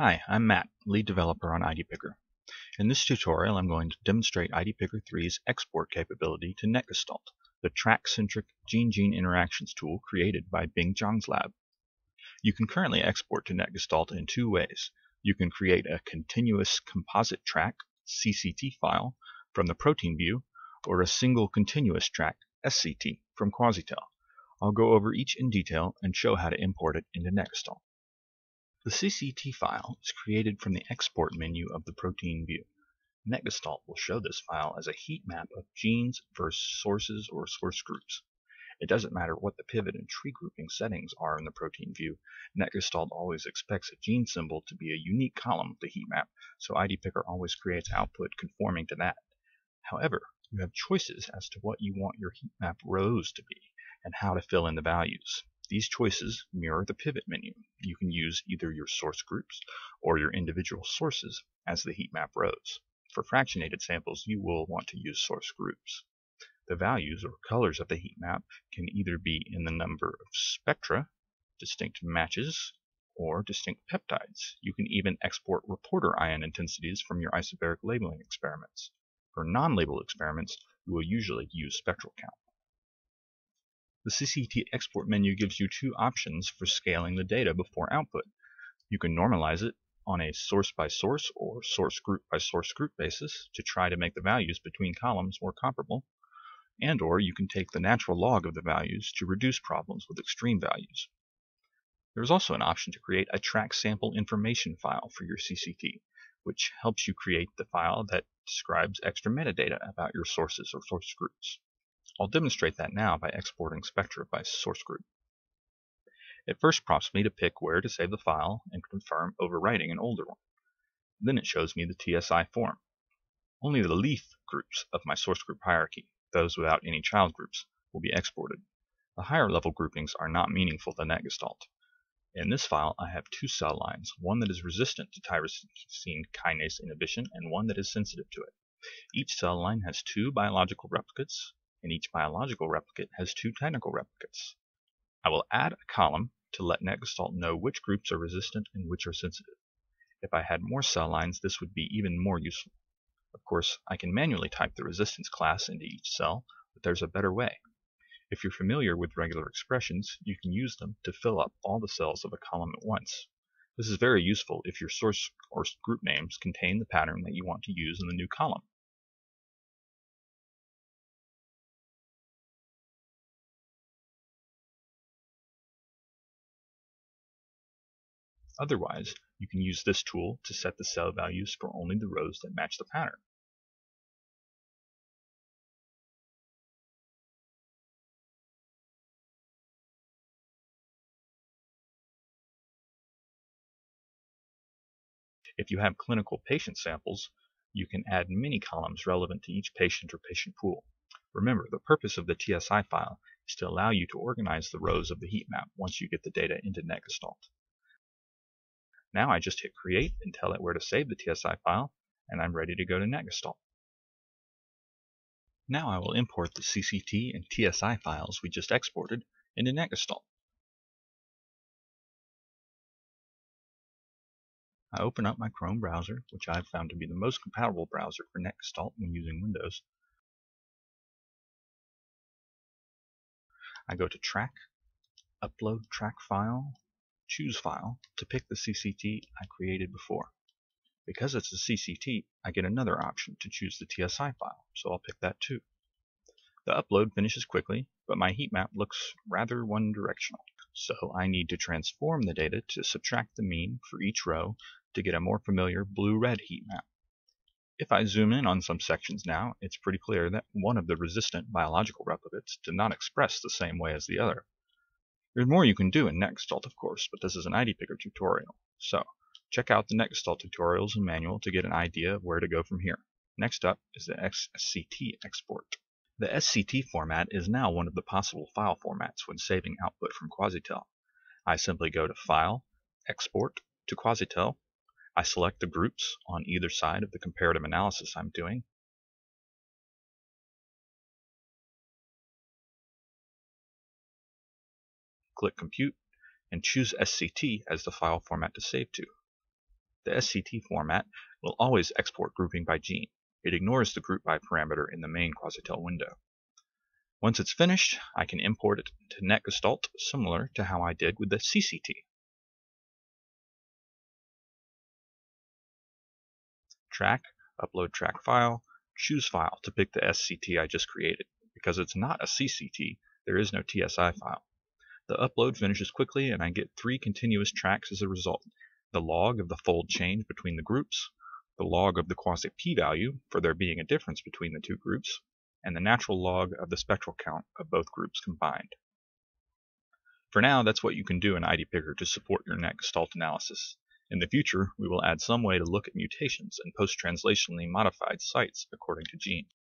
Hi, I'm Matt, lead developer on IDPicker. In this tutorial, I'm going to demonstrate IDPicker 3's export capability to NetGestalt, the track-centric gene-gene interactions tool created by Bing Zhang's lab. You can currently export to NetGestalt in two ways. You can create a continuous composite track CCT file from the protein view, or a single continuous track SCT from Quasitel. I'll go over each in detail and show how to import it into NetGestalt. The CCT file is created from the export menu of the protein view. NetGestalt will show this file as a heat map of genes versus sources or source groups. It doesn't matter what the pivot and tree grouping settings are in the protein view, NetGestalt always expects a gene symbol to be a unique column of the heat map, so IDPicker always creates output conforming to that. However, you have choices as to what you want your heat map rows to be, and how to fill in the values. These choices mirror the pivot menu. You can use either your source groups or your individual sources as the heat map rows. For fractionated samples, you will want to use source groups. The values or colors of the heat map can either be in the number of spectra, distinct matches, or distinct peptides. You can even export reporter ion intensities from your isobaric labeling experiments. For non-label experiments, you will usually use spectral count. The CCT export menu gives you two options for scaling the data before output. You can normalize it on a source by source or source group by source group basis to try to make the values between columns more comparable, and or you can take the natural log of the values to reduce problems with extreme values. There is also an option to create a track sample information file for your CCT, which helps you create the file that describes extra metadata about your sources or source groups. I'll demonstrate that now by exporting Spectra by source group. It first prompts me to pick where to save the file and confirm overwriting an older one. Then it shows me the TSI form. Only the leaf groups of my source group hierarchy, those without any child groups, will be exported. The higher level groupings are not meaningful to NetGestalt. In this file, I have two cell lines, one that is resistant to tyrosine kinase inhibition and one that is sensitive to it. Each cell line has two biological replicates, and each biological replicate has two technical replicates. I will add a column to let NetGestalt know which groups are resistant and which are sensitive. If I had more cell lines, this would be even more useful. Of course, I can manually type the resistance class into each cell, but there's a better way. If you're familiar with regular expressions, you can use them to fill up all the cells of a column at once. This is very useful if your source or group names contain the pattern that you want to use in the new column. Otherwise, you can use this tool to set the cell values for only the rows that match the pattern. If you have clinical patient samples, you can add many columns relevant to each patient or patient pool. Remember, the purpose of the TSI file is to allow you to organize the rows of the heat map once you get the data into NetGestalt. Now I just hit create and tell it where to save the TSI file, and I'm ready to go to NetGestalt. Now I will import the CCT and TSI files we just exported into NetGestalt. I open up my Chrome browser, which I've found to be the most compatible browser for NetGestalt when using Windows. I go to Track, Upload Track File, Choose File to pick the CCT I created before. Because it's a CCT, I get another option to choose the TSI file, so I'll pick that too. The upload finishes quickly, but my heat map looks rather one-directional, so I need to transform the data to subtract the mean for each row to get a more familiar blue-red heat map. If I zoom in on some sections now, it's pretty clear that one of the resistant biological replicates did not express the same way as the other. There's more you can do in NetGestalt, of course, but this is an IDPicker tutorial. So, check out the NetGestalt tutorials and manual to get an idea of where to go from here. Next up is the SCT export. The SCT format is now one of the possible file formats when saving output from Quasitel. I simply go to File, Export to Quasitel. I select the groups on either side of the comparative analysis I'm doing, click Compute, and choose SCT as the file format to save to. the SCT format will always export grouping by gene. It ignores the group by parameter in the main Quasitel window. Once it's finished, I can import it to NetGestalt similar to how I did with the CCT. Track, upload track file, choose file to pick the SCT I just created. Because it's not a CCT, there is no TSI file. The upload finishes quickly and I get three continuous tracks as a result. The log of the fold change between the groups, the log of the quasi p-value for there being a difference between the two groups, and the natural log of the spectral count of both groups combined. For now, that's what you can do in IDPicker to support your NetGestalt analysis. In the future, we will add some way to look at mutations and post-translationally modified sites according to gene.